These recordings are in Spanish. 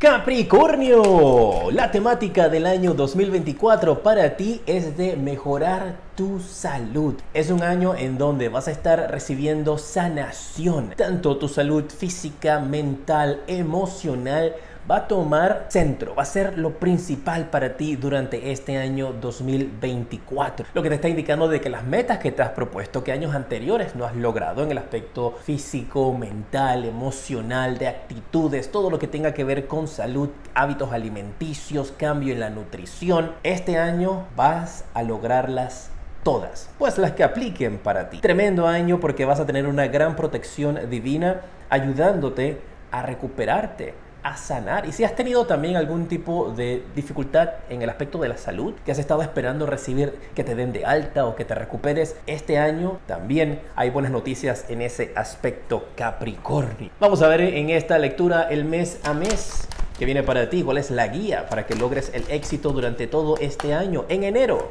Capricornio, la temática del año 2024 para ti es de mejorar tu salud. Es un año en donde vas a estar recibiendo sanación, tanto tu salud física, mental, emocional, va a tomar centro, va a ser lo principal para ti durante este año 2024. Lo que te está indicando de que las metas que te has propuesto, que años anteriores no has logrado en el aspecto físico, mental, emocional, de actitudes, todo lo que tenga que ver con salud, hábitos alimenticios, cambio en la nutrición, este año vas a lograrlas todas, pues las que apliquen para ti. Tremendo año porque vas a tener una gran protección divina ayudándote a recuperarte a sanar. Y si has tenido también algún tipo de dificultad en el aspecto de la salud, que has estado esperando recibir que te den de alta o que te recuperes, este año también hay buenas noticias en ese aspecto Capricornio. Vamos a ver en esta lectura el mes a mes que viene para ti, cuál es la guía para que logres el éxito durante todo este año. En enero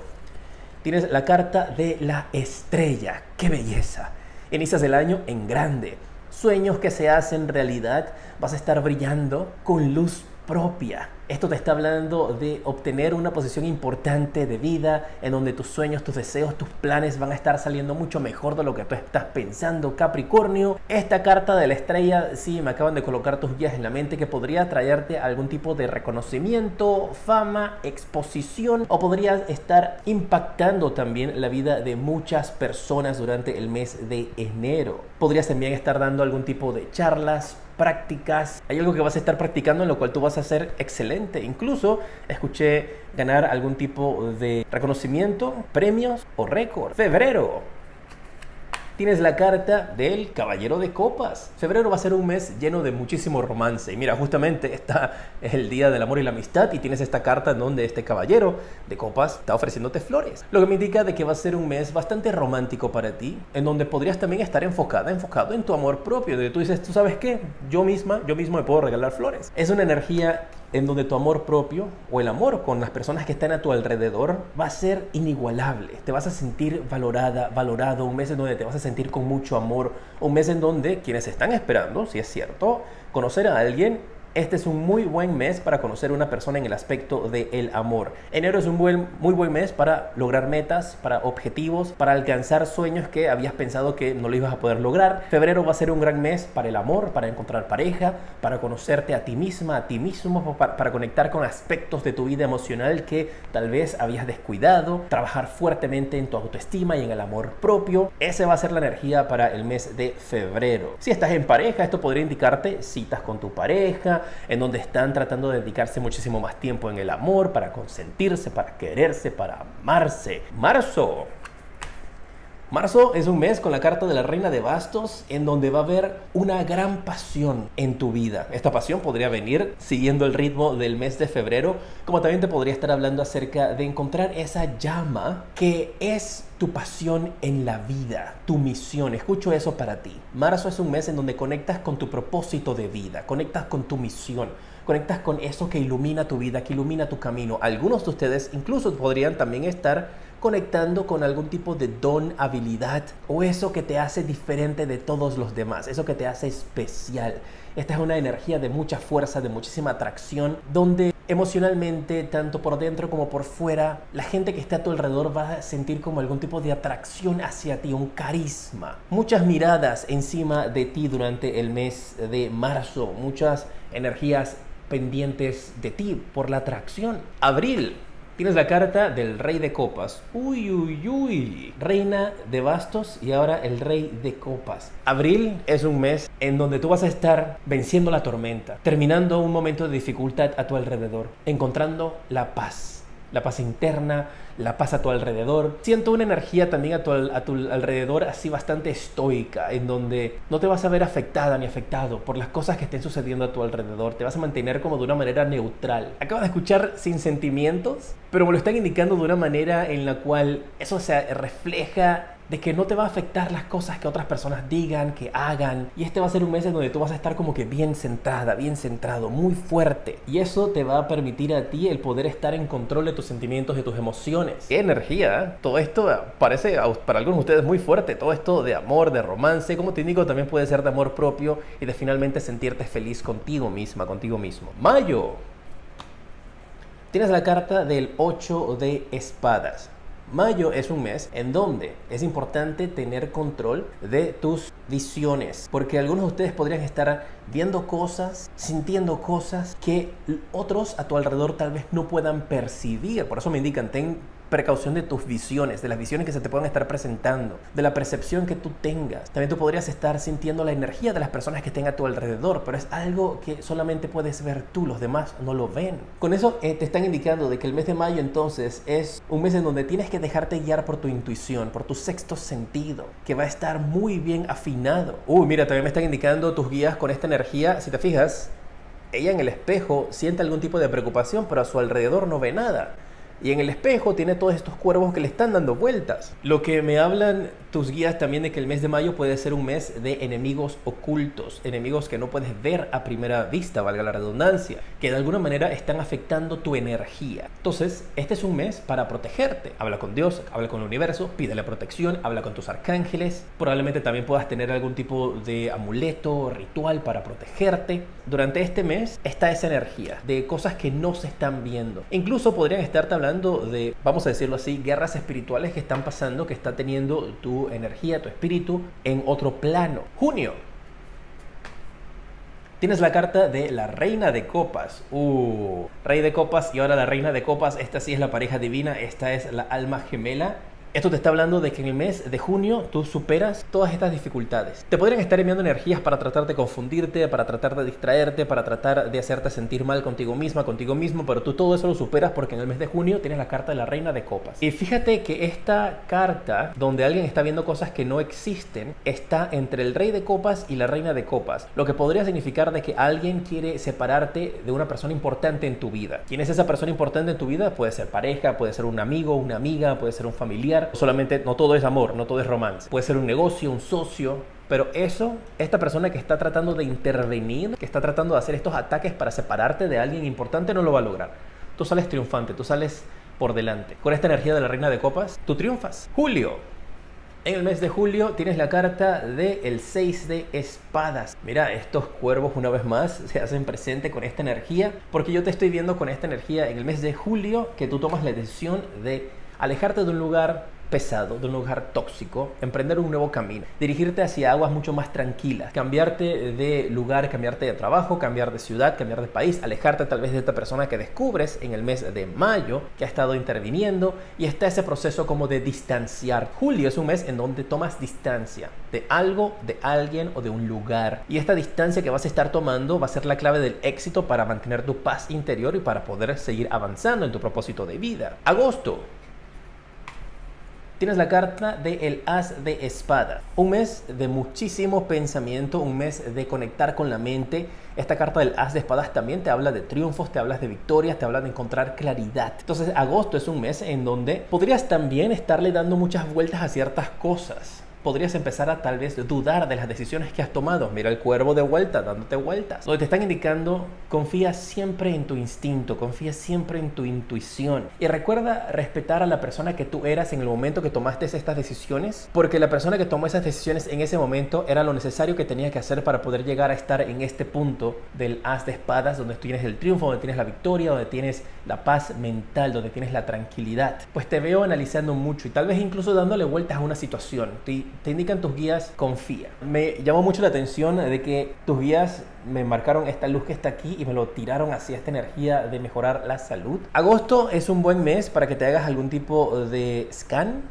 tienes la carta de la estrella. ¡Qué belleza! Inicias el año en grande sueños que se hacen realidad, vas a estar brillando con luz propia. Esto te está hablando de obtener una posición importante de vida en donde tus sueños, tus deseos, tus planes van a estar saliendo mucho mejor de lo que tú estás pensando, Capricornio. Esta carta de la estrella, sí, me acaban de colocar tus guías en la mente que podría traerte algún tipo de reconocimiento, fama, exposición o podría estar impactando también la vida de muchas personas durante el mes de enero. Podrías también estar dando algún tipo de charlas, prácticas. Hay algo que vas a estar practicando en lo cual tú vas a ser excelente. Incluso escuché ganar algún tipo de reconocimiento, premios o récord. Febrero tienes la carta del Caballero de Copas. Febrero va a ser un mes lleno de muchísimo romance. Y mira, justamente está el Día del Amor y la Amistad y tienes esta carta en donde este Caballero de Copas está ofreciéndote flores. Lo que me indica de que va a ser un mes bastante romántico para ti, en donde podrías también estar enfocada, enfocado en tu amor propio, donde tú dices, tú sabes qué, yo misma, yo mismo me puedo regalar flores. Es una energía en donde tu amor propio o el amor con las personas que están a tu alrededor va a ser inigualable. Te vas a sentir valorada, valorado, un mes en donde te vas a sentir con mucho amor, un mes en donde quienes están esperando, si es cierto, conocer a alguien este es un muy buen mes para conocer a una persona en el aspecto del el amor. Enero es un buen, muy buen mes para lograr metas, para objetivos, para alcanzar sueños que habías pensado que no lo ibas a poder lograr. Febrero va a ser un gran mes para el amor, para encontrar pareja, para conocerte a ti misma, a ti mismo, para, para conectar con aspectos de tu vida emocional que tal vez habías descuidado, trabajar fuertemente en tu autoestima y en el amor propio. Esa va a ser la energía para el mes de febrero. Si estás en pareja, esto podría indicarte citas con tu pareja, en donde están tratando de dedicarse muchísimo más tiempo en el amor, para consentirse, para quererse, para amarse. Marzo. Marzo es un mes con la carta de la reina de bastos en donde va a haber una gran pasión en tu vida. Esta pasión podría venir siguiendo el ritmo del mes de febrero, como también te podría estar hablando acerca de encontrar esa llama que es tu pasión en la vida, tu misión. Escucho eso para ti. Marzo es un mes en donde conectas con tu propósito de vida, conectas con tu misión, conectas con eso que ilumina tu vida, que ilumina tu camino. Algunos de ustedes incluso podrían también estar conectando con algún tipo de don, habilidad o eso que te hace diferente de todos los demás, eso que te hace especial. Esta es una energía de mucha fuerza, de muchísima atracción, donde emocionalmente, tanto por dentro como por fuera, la gente que está a tu alrededor va a sentir como algún tipo de atracción hacia ti, un carisma. Muchas miradas encima de ti durante el mes de marzo, muchas energías pendientes de ti por la atracción. Abril, Tienes la carta del rey de copas. Uy, uy, uy. Reina de bastos y ahora el rey de copas. Abril es un mes en donde tú vas a estar venciendo la tormenta, terminando un momento de dificultad a tu alrededor, encontrando la paz la paz interna, la paz a tu alrededor. Siento una energía también a tu, a tu, alrededor así bastante estoica, en donde no te vas a ver afectada ni afectado por las cosas que estén sucediendo a tu alrededor. Te vas a mantener como de una manera neutral. Acabo de escuchar sin sentimientos, pero me lo están indicando de una manera en la cual eso se refleja de que no te va a afectar las cosas que otras personas digan, que hagan. Y este va a ser un mes en donde tú vas a estar como que bien centrada, bien centrado, muy fuerte. Y eso te va a permitir a ti el poder estar en control de tus sentimientos, de tus emociones. ¡Qué energía! ¿eh? Todo esto parece para algunos de ustedes muy fuerte. Todo esto de amor, de romance, como te indico, también puede ser de amor propio y de finalmente sentirte feliz contigo misma, contigo mismo. Mayo. Tienes la carta del 8 de espadas. Mayo es un mes en donde es importante tener control de tus visiones, porque algunos de ustedes podrían estar viendo cosas, sintiendo cosas que otros a tu alrededor tal vez no puedan percibir. Por eso me indican, ten precaución de tus visiones, de las visiones que se te puedan estar presentando, de la percepción que tú tengas. También tú podrías estar sintiendo la energía de las personas que estén a tu alrededor, pero es algo que solamente puedes ver tú, los demás no lo ven. Con eso eh, te están indicando de que el mes de mayo entonces es un mes en donde tienes que dejarte guiar por tu intuición, por tu sexto sentido, que va a estar muy bien afinado. Uy, mira, también me están indicando tus guías con esta energía, si te fijas, ella en el espejo siente algún tipo de preocupación, pero a su alrededor no ve nada. Y en el espejo tiene todos estos cuervos que le están dando vueltas. Lo que me hablan tus guías también de que el mes de mayo puede ser un mes de enemigos ocultos, enemigos que no puedes ver a primera vista, valga la redundancia, que de alguna manera están afectando tu energía. Entonces, este es un mes para protegerte. Habla con Dios, habla con el universo, pídele protección, habla con tus arcángeles. Probablemente también puedas tener algún tipo de amuleto, ritual para protegerte. Durante este mes está esa energía de cosas que no se están viendo. Incluso podrían estarte hablando de, vamos a decirlo así, guerras espirituales que están pasando, que está teniendo tu energía, tu espíritu en otro plano. Junio. Tienes la carta de la reina de copas. Uh, rey de copas y ahora la reina de copas. Esta sí es la pareja divina, esta es la alma gemela esto te está hablando de que en el mes de junio tú superas todas estas dificultades. Te podrían estar enviando energías para tratar de confundirte, para tratar de distraerte, para tratar de hacerte sentir mal contigo misma, contigo mismo, pero tú todo eso lo superas porque en el mes de junio tienes la carta de la reina de copas. Y fíjate que esta carta, donde alguien está viendo cosas que no existen, está entre el rey de copas y la reina de copas, lo que podría significar de que alguien quiere separarte de una persona importante en tu vida. ¿Quién es esa persona importante en tu vida? Puede ser pareja, puede ser un amigo, una amiga, puede ser un familiar Solamente, no todo es amor, no todo es romance. Puede ser un negocio, un socio, pero eso, esta persona que está tratando de intervenir, que está tratando de hacer estos ataques para separarte de alguien importante, no lo va a lograr. Tú sales triunfante, tú sales por delante. Con esta energía de la reina de copas, tú triunfas. Julio. En el mes de julio tienes la carta del el 6 de espadas. Mira, estos cuervos una vez más se hacen presente con esta energía, porque yo te estoy viendo con esta energía en el mes de julio que tú tomas la decisión de alejarte de un lugar pesado, de un lugar tóxico, emprender un nuevo camino, dirigirte hacia aguas mucho más tranquilas, cambiarte de lugar, cambiarte de trabajo, cambiar de ciudad, cambiar de país, alejarte tal vez de esta persona que descubres en el mes de mayo, que ha estado interviniendo y está ese proceso como de distanciar. Julio es un mes en donde tomas distancia de algo, de alguien o de un lugar. Y esta distancia que vas a estar tomando va a ser la clave del éxito para mantener tu paz interior y para poder seguir avanzando en tu propósito de vida. Agosto, tienes la carta de el as de espada. Un mes de muchísimo pensamiento, un mes de conectar con la mente. Esta carta del as de espadas también te habla de triunfos, te habla de victorias, te habla de encontrar claridad. Entonces agosto es un mes en donde podrías también estarle dando muchas vueltas a ciertas cosas podrías empezar a tal vez dudar de las decisiones que has tomado. Mira el cuervo de vuelta, dándote vueltas. Donde te están indicando, confía siempre en tu instinto, confía siempre en tu intuición. Y recuerda respetar a la persona que tú eras en el momento que tomaste estas decisiones, porque la persona que tomó esas decisiones en ese momento era lo necesario que tenía que hacer para poder llegar a estar en este punto del as de espadas, donde tienes el triunfo, donde tienes la victoria, donde tienes la paz mental, donde tienes la tranquilidad. Pues te veo analizando mucho y tal vez incluso dándole vueltas a una situación indican tus guías, confía. Me llamó mucho la atención de que tus guías me marcaron esta luz que está aquí y me lo tiraron hacia esta energía de mejorar la salud. Agosto es un buen mes para que te hagas algún tipo de scan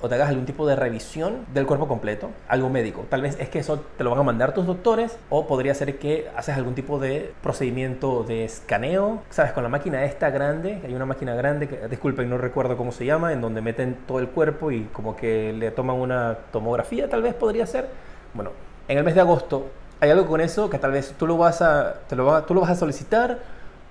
o te hagas algún tipo de revisión del cuerpo completo, algo médico. Tal vez es que eso te lo van a mandar tus doctores o podría ser que haces algún tipo de procedimiento de escaneo, sabes, con la máquina esta grande, hay una máquina grande, que, disculpen, no recuerdo cómo se llama, en donde meten todo el cuerpo y como que le toman una tomografía, tal vez podría ser. Bueno, en el mes de agosto hay algo con eso que tal vez tú lo vas a, te lo, tú lo vas a solicitar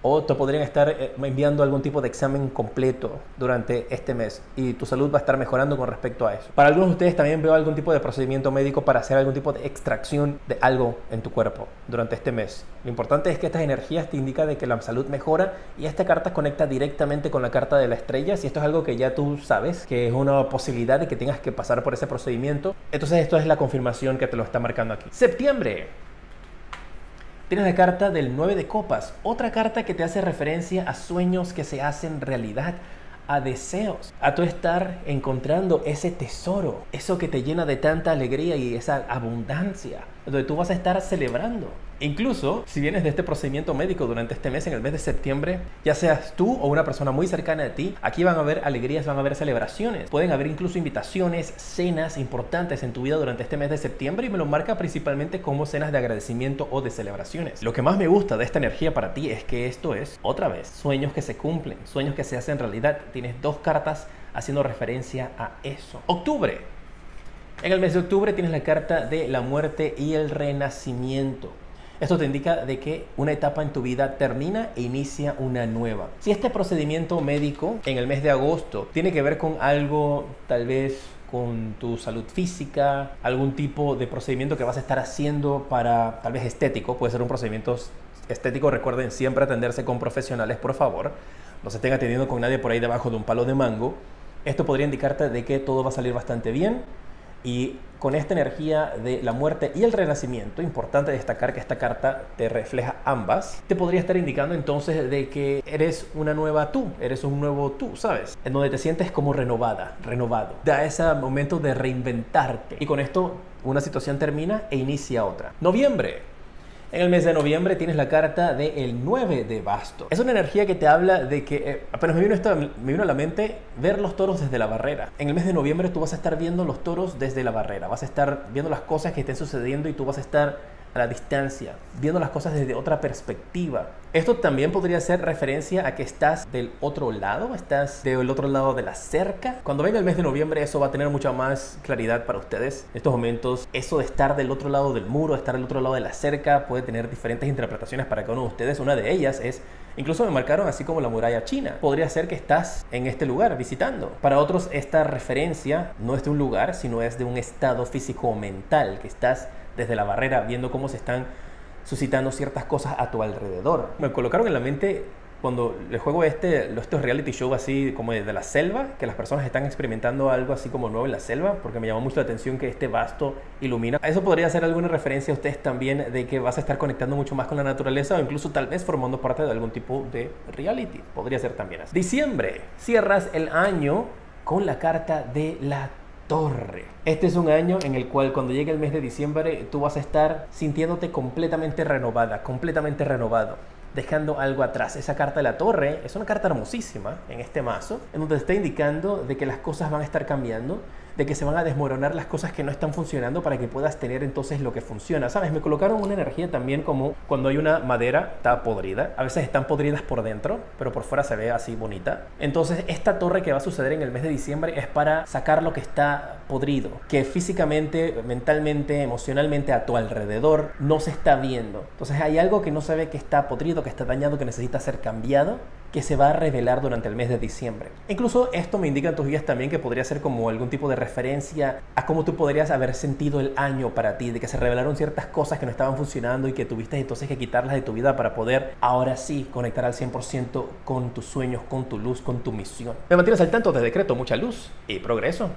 o te podrían estar eh, enviando algún tipo de examen completo durante este mes y tu salud va a estar mejorando con respecto a eso. Para algunos de ustedes también veo algún tipo de procedimiento médico para hacer algún tipo de extracción de algo en tu cuerpo durante este mes. Lo importante es que estas energías te indican de que la salud mejora y esta carta conecta directamente con la carta de la estrella. Si esto es algo que ya tú sabes, que es una posibilidad de que tengas que pasar por ese procedimiento, entonces esto es la confirmación que te lo está marcando aquí. Septiembre. Tienes la carta del 9 de copas, otra carta que te hace referencia a sueños que se hacen realidad, a deseos, a tu estar encontrando ese tesoro, eso que te llena de tanta alegría y esa abundancia, donde tú vas a estar celebrando. Incluso si vienes de este procedimiento médico durante este mes, en el mes de septiembre, ya seas tú o una persona muy cercana a ti, aquí van a haber alegrías, van a haber celebraciones. Pueden haber incluso invitaciones, cenas importantes en tu vida durante este mes de septiembre y me lo marca principalmente como cenas de agradecimiento o de celebraciones. Lo que más me gusta de esta energía para ti es que esto es, otra vez, sueños que se cumplen, sueños que se hacen realidad. Tienes dos cartas haciendo referencia a eso. Octubre. En el mes de octubre tienes la carta de la muerte y el renacimiento. Esto te indica de que una etapa en tu vida termina e inicia una nueva. Si este procedimiento médico en el mes de agosto tiene que ver con algo tal vez con tu salud física, algún tipo de procedimiento que vas a estar haciendo para tal vez estético, puede ser un procedimiento estético, recuerden siempre atenderse con profesionales, por favor. No se estén atendiendo con nadie por ahí debajo de un palo de mango. Esto podría indicarte de que todo va a salir bastante bien y con esta energía de la muerte y el renacimiento, importante destacar que esta carta te refleja ambas, te podría estar indicando entonces de que eres una nueva tú, eres un nuevo tú, ¿sabes? En donde te sientes como renovada, renovado. Da ese momento de reinventarte. Y con esto una situación termina e inicia otra. Noviembre. En el mes de noviembre tienes la carta del 9 de basto. Es una energía que te habla de que, eh, apenas me vino, esto, me vino a la mente, ver los toros desde la barrera. En el mes de noviembre tú vas a estar viendo los toros desde la barrera, vas a estar viendo las cosas que estén sucediendo y tú vas a estar a la distancia, viendo las cosas desde otra perspectiva. Esto también podría ser referencia a que estás del otro lado, estás del otro lado de la cerca. Cuando venga el mes de noviembre eso va a tener mucha más claridad para ustedes. En estos momentos, eso de estar del otro lado del muro, estar del otro lado de la cerca, puede tener diferentes interpretaciones para cada uno de ustedes. Una de ellas es Incluso me marcaron así como la muralla china. Podría ser que estás en este lugar visitando. Para otros esta referencia no es de un lugar, sino es de un estado físico o mental, que estás desde la barrera viendo cómo se están suscitando ciertas cosas a tu alrededor. Me colocaron en la mente cuando le juego este, estos reality show así como de la selva, que las personas están experimentando algo así como nuevo en la selva, porque me llamó mucho la atención que este vasto ilumina. Eso podría ser alguna referencia a ustedes también de que vas a estar conectando mucho más con la naturaleza o incluso tal vez formando parte de algún tipo de reality. Podría ser también así. Diciembre. Cierras el año con la carta de la torre. Este es un año en el cual cuando llegue el mes de diciembre tú vas a estar sintiéndote completamente renovada, completamente renovado dejando algo atrás. Esa carta de la torre es una carta hermosísima en este mazo, en donde está indicando de que las cosas van a estar cambiando, de que se van a desmoronar las cosas que no están funcionando para que puedas tener entonces lo que funciona. ¿Sabes? Me colocaron una energía también como cuando hay una madera, está podrida. A veces están podridas por dentro, pero por fuera se ve así bonita. Entonces, esta torre que va a suceder en el mes de diciembre es para sacar lo que está podrido, que físicamente, mentalmente, emocionalmente a tu alrededor no se está viendo. Entonces, hay algo que no se ve que está podrido, que está dañado, que necesita ser cambiado que se va a revelar durante el mes de diciembre. Incluso esto me indica en tus guías también que podría ser como algún tipo de referencia a cómo tú podrías haber sentido el año para ti, de que se revelaron ciertas cosas que no estaban funcionando y que tuviste entonces que quitarlas de tu vida para poder ahora sí conectar al 100% con tus sueños, con tu luz, con tu misión. Me mantienes al tanto de decreto, mucha luz y progreso.